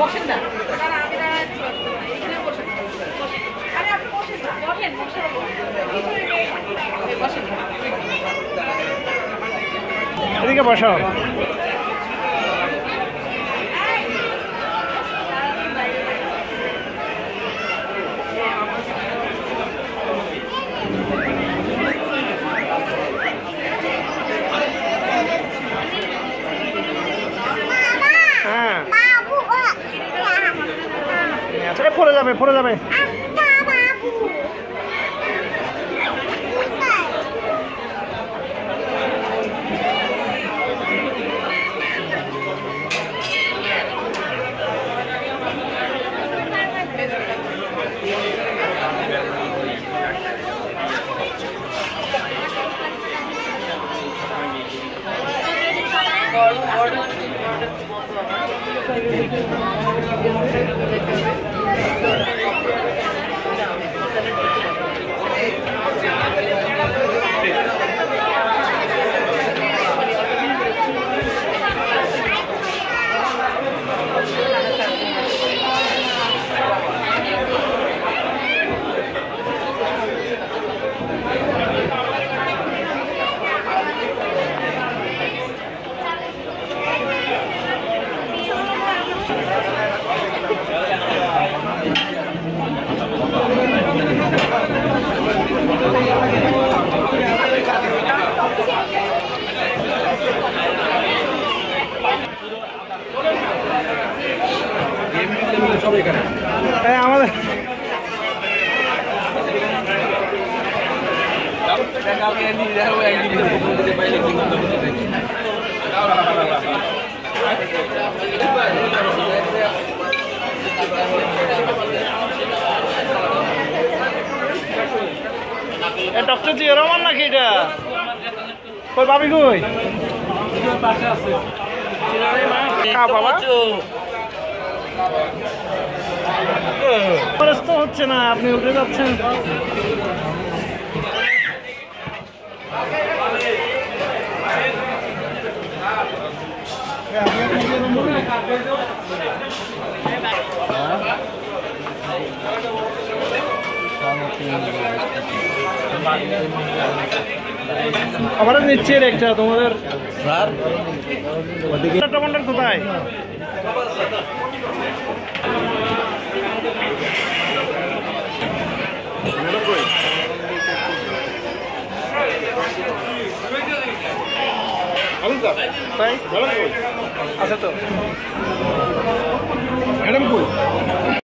বসেন না। এদিকে বসো। আচ্ছা পড়ে যাবে যাবে হ্যাঁ আমাদের ডক্টর জি রহমান নাকি এটা? কই ভাবি কই? বাবা? খরচ তো হচ্ছে না আপনি উঠে যাচ্ছেন। আমার নিচ্ছে একটা তোমাদের টমাটার কোথায়? তাই? আছে তো। ম্যাডাম কই?